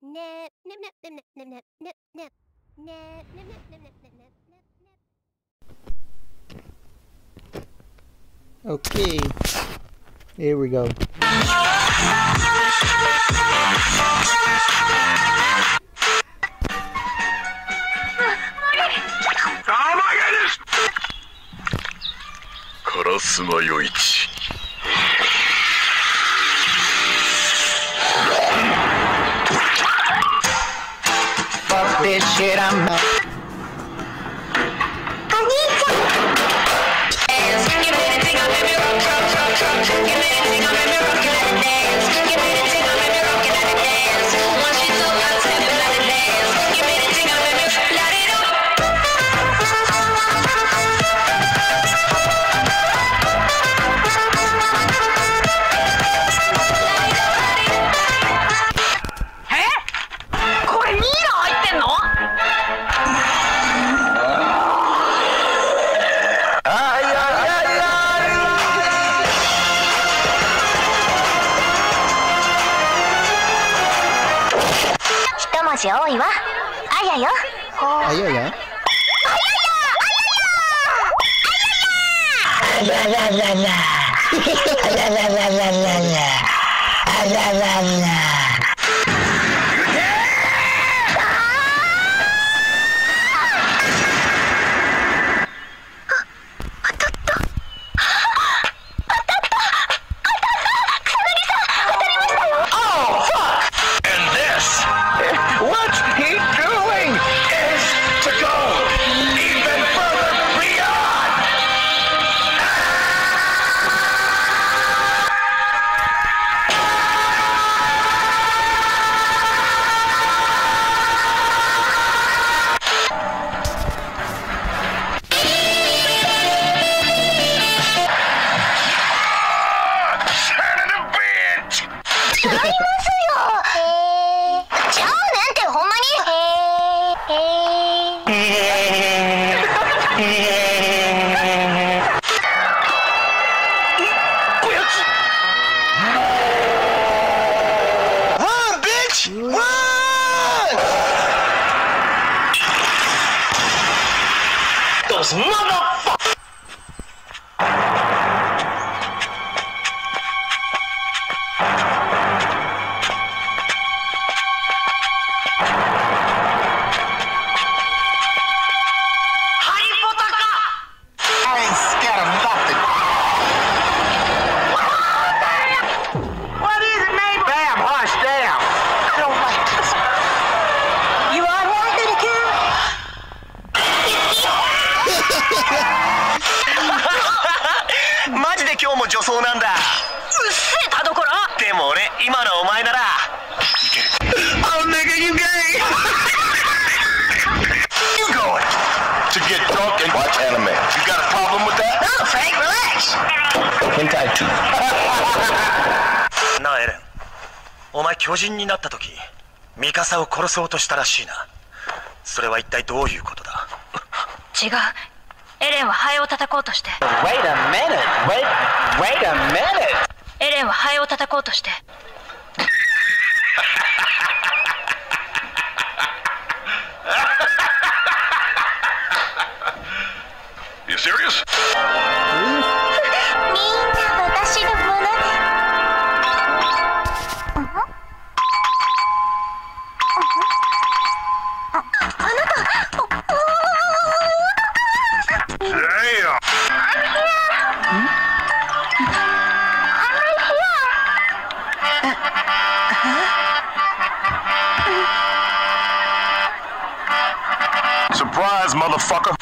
ねえ、ねえ、ねえ、ねえ、ね、shit, I'm out. I need you. 一文字多いわ。あやよ。Ayo ya. And mother watch anime You got a problem with that? No Frank relax Hentai too なあエレンお前巨人になった時ミカサを殺そうとしたらしいなそれは一体どういうことだ違うエレンはハエを叩こうとして Wait a minute Wait Wait a minute エレンはハエを叩こうとして you serious? Surprise, motherfucker!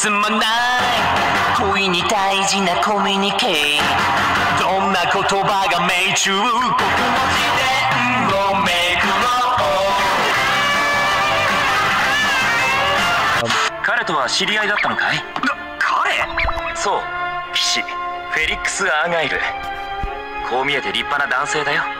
通りに進まない恋に大事なコミュニケーどんな言葉が命中僕の視点を巡ろう彼とは知り合いだったのかい？彼？そう騎士。フェリックス・アーガイル。こう見えて立派な男性だよ。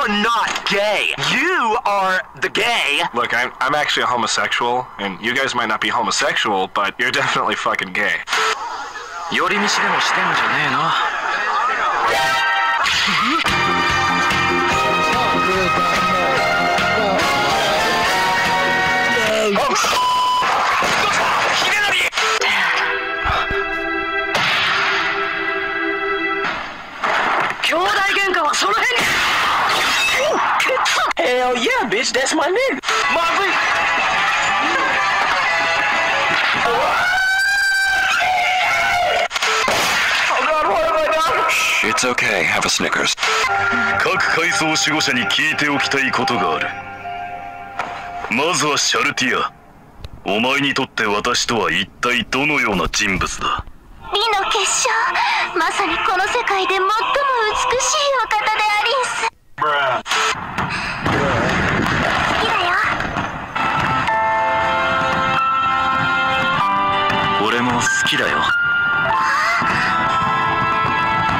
gay! Wow, we are not gay. You are the gay. Look, I'm, I'm actually a homosexual, and you guys might not be homosexual, but you're definitely fucking gay. 寄り道でもしてんじゃねえの Hell bitch, that's my nigga. Oh done? It's okay, have a Snickers. 各階層守護者に聞いておきたいことがある。まずはシャルティア。お前にとって私とは一体どのような人物だ？美の結晶。まさにこの世界で最も美しいお方でありんす好きだよ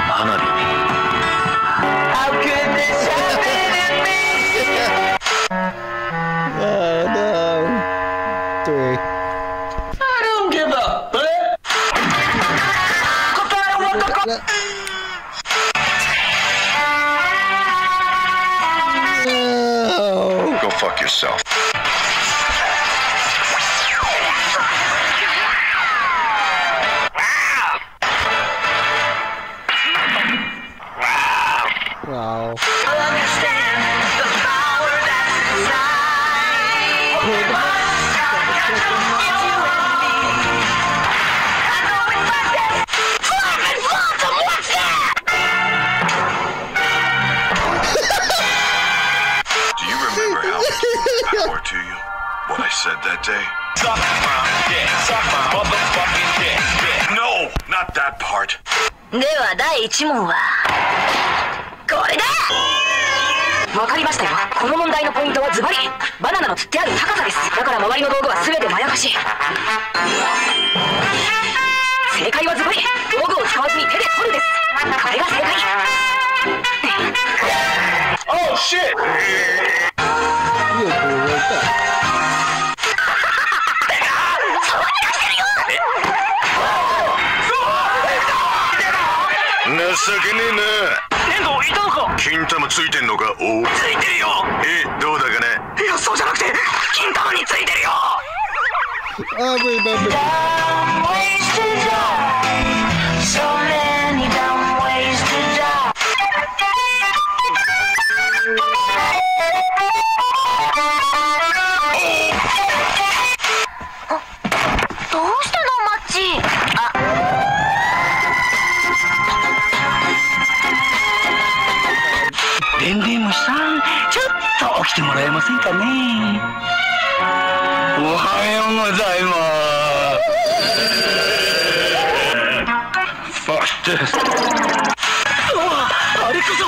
花火 How could this 第1問はこれだ!わかりましたよ。この問題のポイントはズバリバナナの釣ってある高さです。だから周りの道具は全てまやかし。正解はズバリ道具を使わずに手で取るです。これが正解。Oh shit! 情けね。え遠藤いたのか？な金玉ついてんのか？お。うついてるよ。えどうだかね？いやそうじゃなくて金玉についてるよ。I remember. So 起きてもらえませんかねおはようございます Fuck this うわあれこそ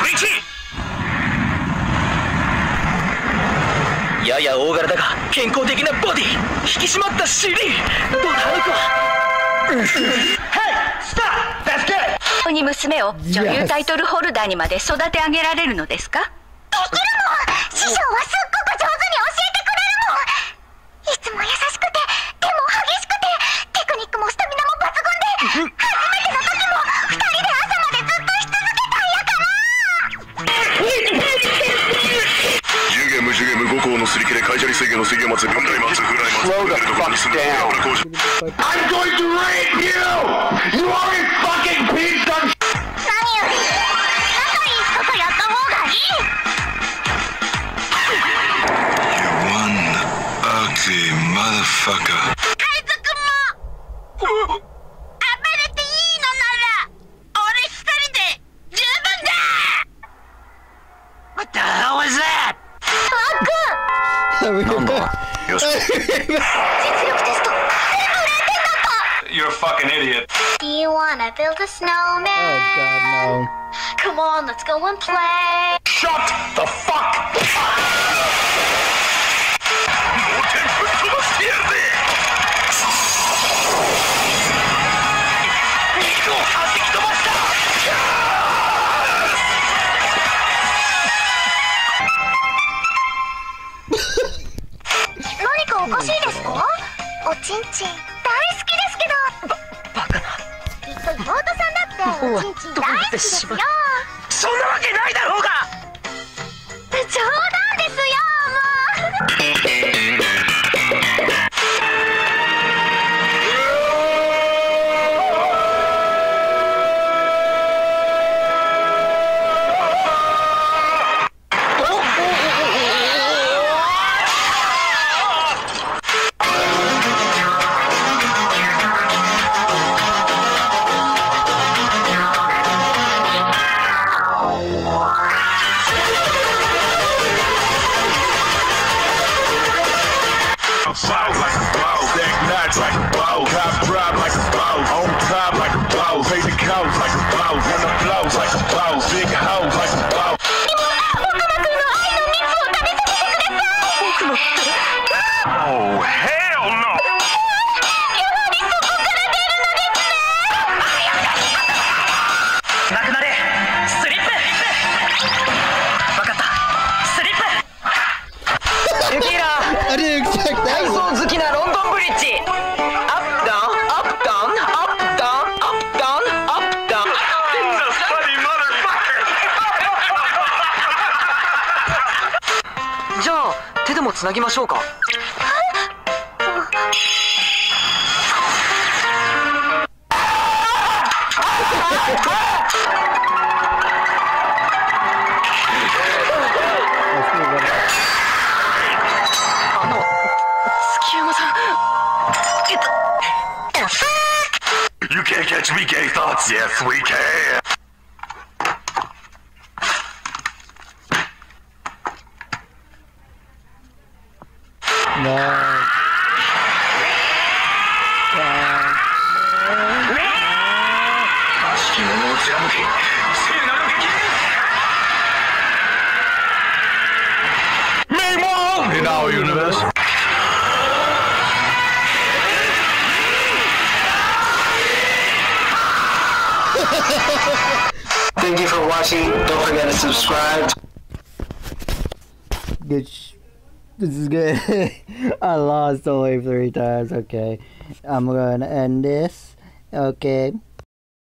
フリーチやや大柄だが健康的なボディ引き締まった尻どうだあの子は Hey! Stop! That's good! に娘を女優タイトルホルダーにまで育て上げられるのですか？師匠はすっごく上手に教えてくれるもんいつも優しくて手も激しくてテクニックもスタミナも抜群で初めての時も二人で朝までずっとし続けたんやから湯気無樹毛無五行のすり切れ会社に制御の制御松分類松フライ松 Slow the どこに fuck 住んで down. 俺工場 I'm going to rape you! You are a fucking piece motherfucker 海賊も暴れていいのなら俺一人で十分だ What the hell is that? ワク I なんだよし実力テスト全部0点だっ You're a fucking idiot. た Do you wanna build a Oh snowman? god, no. Come on, let's go and play. Shut the fuck 何 つなぎましょうか。Yes, we. Thank you for watching. Don't forget to subscribe. good. This is good. I lost only three times. Okay. I'm going to end this. Okay.